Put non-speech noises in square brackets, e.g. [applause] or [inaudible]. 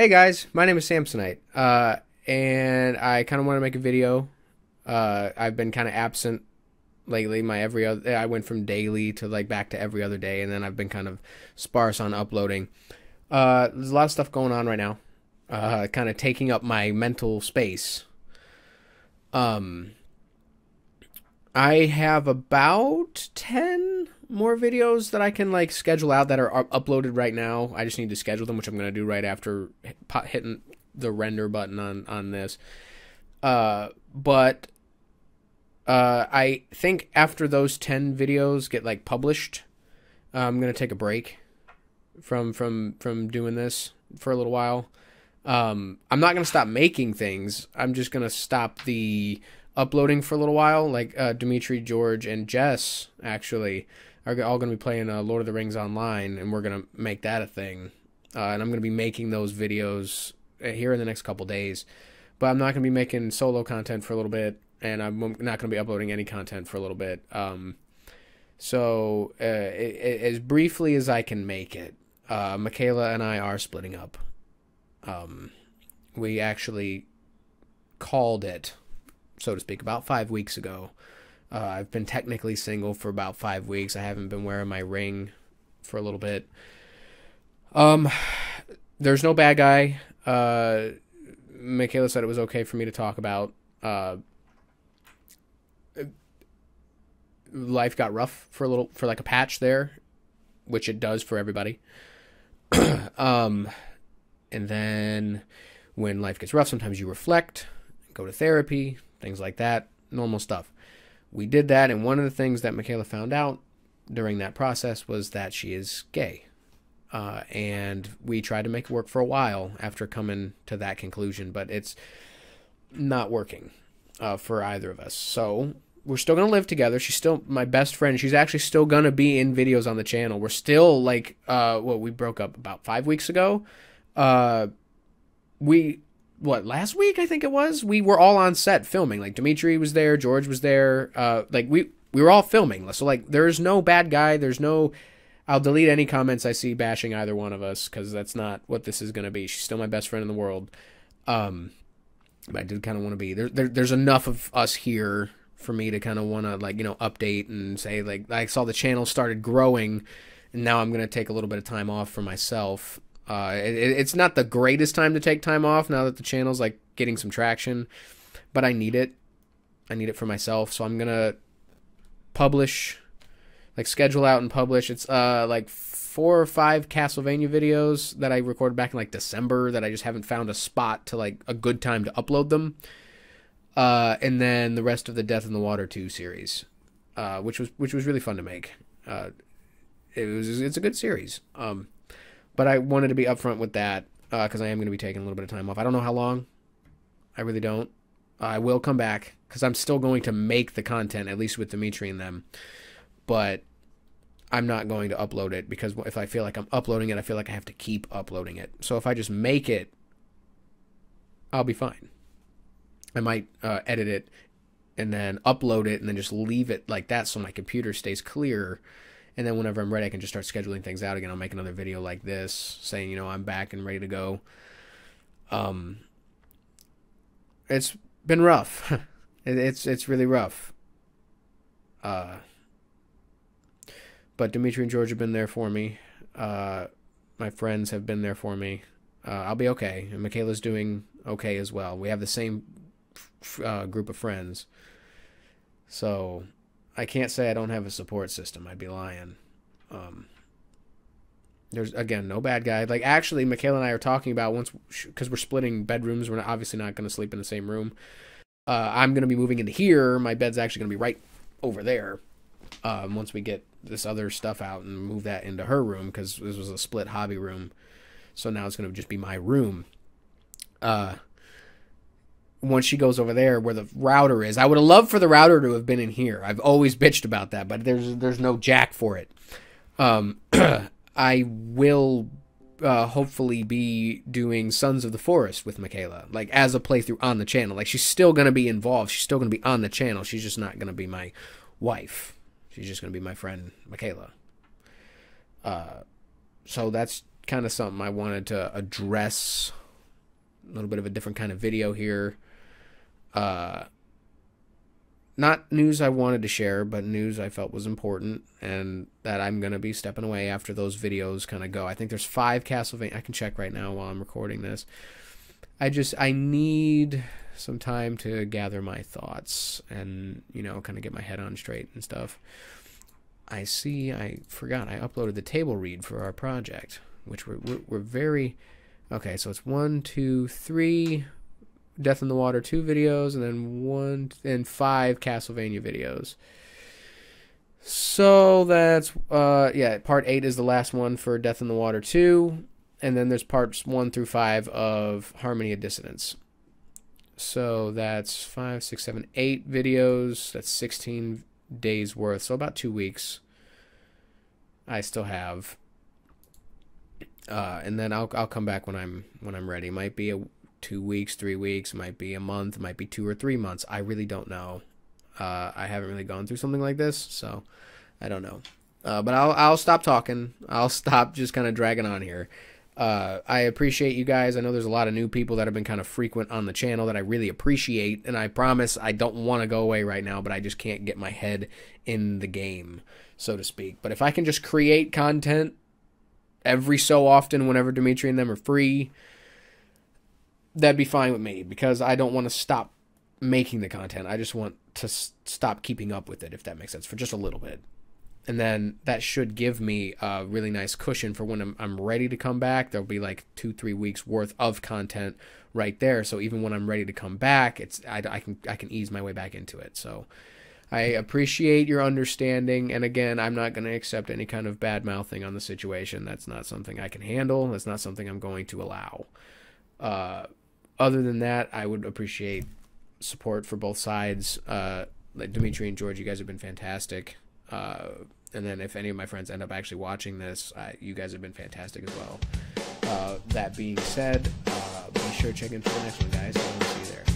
Hey guys, my name is Samsonite, uh, and I kind of want to make a video. Uh, I've been kind of absent lately. My every other, I went from daily to like back to every other day, and then I've been kind of sparse on uploading. Uh, there's a lot of stuff going on right now, uh, kind of taking up my mental space. Um, I have about ten more videos that I can like schedule out that are up- uploaded right now. I just need to schedule them, which I'm gonna do right after hitting the render button on on this. Uh, but uh, I think after those ten videos get like published, uh, I'm gonna take a break from from from doing this for a little while. Um, I'm not gonna stop making things. I'm just gonna stop the uploading for a little while. Like uh, Demitri, George, and Jess actually are all going to be playing uh, Lord of the Rings online, and we're going to make that a thing. Uh, and I'm going to be making those videos uh, here in the next couple days. But I'm not going to be making solo content for a little bit, and I'm not going to be uploading any content for a little bit. Um, so, uh, it, it, as briefly as I can make it, uh, Mickaela and I are splitting up. Um, we actually called it, so to speak, about five weeks ago. Uh, I've been technically single for about five weeks. I haven't been wearing my ring for a little bit. Um, there's no bad guy. Uh, Mickaela said it was okay for me to talk about. Uh, life got rough for a little, for like a patch there, which it does for everybody. [clears throat] um, and then when life gets rough, sometimes you reflect, go to therapy, things like that, normal stuff we did that, and one of the things that Mickaela found out during that process was that she is gay. Uh, and we tried to make it work for a while after coming to that conclusion, but it's not working uh, for either of us. So we're still gonna live together. She's still my best friend. She's actually still gonna be in videos on the channel. We're still like, uh, what we broke up about five weeks ago. Uh, we what last week I think it was. We were all on set filming. Like Demitri was there, George was there. Uh, like we we were all filming. So like there's no bad guy. There's no. I'll delete any comments I see bashing either one of us because that's not what this is gonna be. She's still my best friend in the world. Um, but I did kind of want to be there, there. There's enough of us here for me to kind of want to like you know update and say like I saw the channel started growing, and now I'm gonna take a little bit of time off for myself uh, it, it's not the greatest time to take time off now that the channel's like getting some traction, but I need it. I need it for myself, so I'm gonna publish, like schedule out and publish. It's uh like four or five Castlevania videos that I recorded back in like December that I just haven't found a spot to like a good time to upload them. Uh, and then the rest of the Death in the Water 2 series, uh, which was which was really fun to make. Uh, it was it's a good series. Um, but I wanted to be upfront with that because uh, I am going to be taking a little bit of time off. I don't know how long. I really don't. I will come back because I'm still going to make the content, at least with Demitri and them. But I'm not going to upload it because if I feel like I'm uploading it, I feel like I have to keep uploading it. So if I just make it, I'll be fine. I might uh, edit it and then upload it and then just leave it like that so my computer stays clear and then whenever I'm ready, I can just start scheduling things out again. I'll make another video like this, saying you know I'm back and ready to go. Um, it's been rough. [laughs] it's it's really rough. Uh, but Demitri and George have been there for me. Uh, my friends have been there for me. Uh, I'll be okay, and Mickaela's doing okay as well. We have the same uh, group of friends, so I can't say I don't have a support system. I'd be lying. Um, there's again no bad guy. Like actually, Mickaela and I are talking about once because we're splitting bedrooms. We're not, obviously not going to sleep in the same room. Uh, I'm going to be moving into here. My bed's actually going to be right over there. Um, once we get this other stuff out and move that into her room because this was a split hobby room, so now it's going to just be my room. Uh, once she goes over there where the router is. I would have loved for the router to have been in here. I've always bitched about that, but there's there's no jack for it. Um, [clears throat] I will uh, hopefully be doing Sons of the Forest with Mickaela, like as a playthrough on the channel. Like she's still gonna be involved. She's still gonna be on the channel. She's just not gonna be my wife. She's just gonna be my friend Mickaela. Uh, so that's kind of something I wanted to address a little bit of a different kind of video here. Uh, not news I wanted to share, but news I felt was important, and that I'm gonna be stepping away after those videos kind of go. I think there's five Castlevania. I can check right now while I'm recording this. I just I need some time to gather my thoughts and you know kind of get my head on straight and stuff. I see. I forgot. I uploaded the table read for our project, which we're we're, we're very okay. So it's one, two, three Death in the Water 2 videos, and then one and five Castlevania videos. So that's uh yeah, part 8 is the last one for Death in the Water 2, and then there's parts 1 through 5 of Harmony of Dissonance. So that's five, six, seven, eight videos. That's 16 days worth. So about two weeks. I still have. Uh, and then I'll I'll come back when I'm when I'm ready. Might be a two weeks, three weeks, might be a month, might be two or three months. I really don't know. Uh, I haven't really gone through something like this, so I don't know. Uh, but I'll I'll stop talking. I'll [laughs] stop just kind of dragging on here. Uh, I appreciate you guys. I know there's a lot of new people that have been kind of frequent on the channel that I really appreciate, and I promise I don't want to go away right now, but I just can't get my head in the game, so to speak. But if I can just create content every so often, whenever Demitri and them are free, that'd be fine with me because I don't want to stop making the content. I just want to stop keeping up with it, if that makes sense, for just a little bit. And then that should give me a really nice cushion for when I'm, I'm ready to come back. There'll be like two, three weeks worth of content right there. So even when I'm ready to come back, it's I, I can I can ease my way back into it. So I appreciate your understanding. And again, I'm not going to accept any kind of bad mouthing on the situation. That's not something I can handle. That's not something I'm going to allow. Uh, other than that, I would appreciate support for both sides. Uh, like Demitri and George, you guys have been fantastic. Uh, and then if any of my friends end up actually watching this, I, you guys have been fantastic as well. Uh, that being said, uh, be sure to check in for the next one, guys. I will see you there.